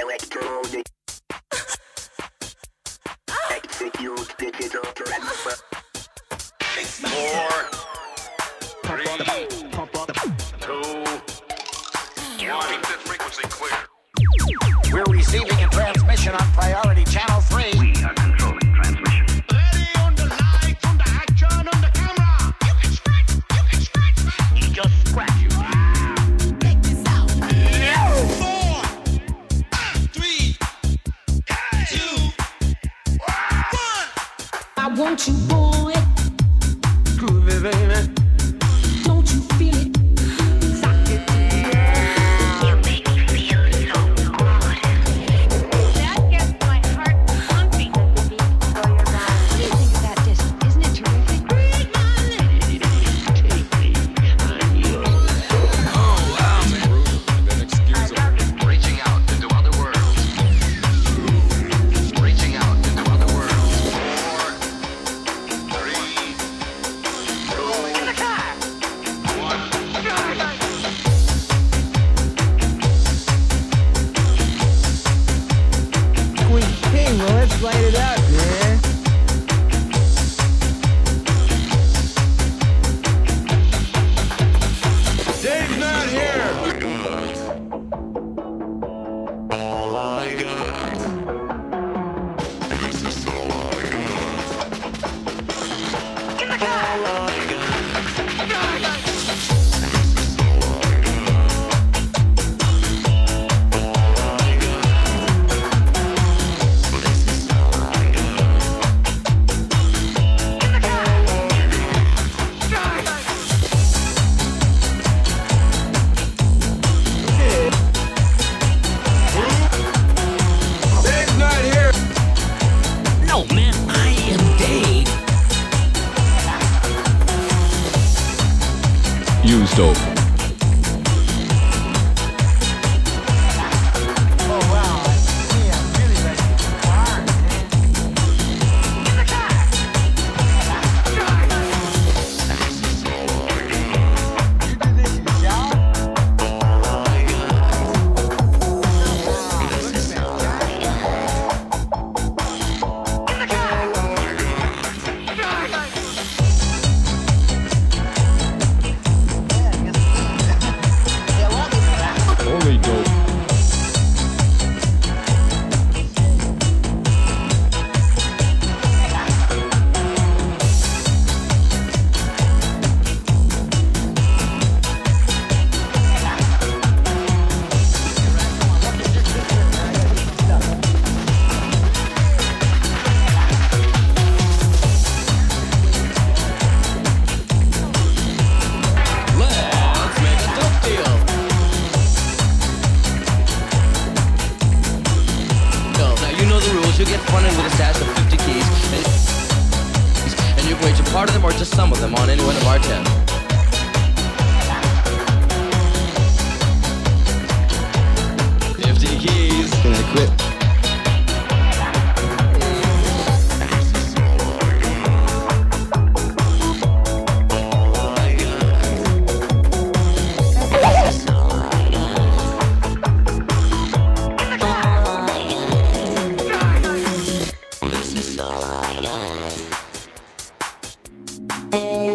Electronic. Execute digital transfer. Four. Three. Two. One. Keep that frequency clear. We're receiving a transmission on priority I want you. light it up. stove. running with a stash of 50 keys, and, you're going to part of them or just some of them on any one of our 10. Hey.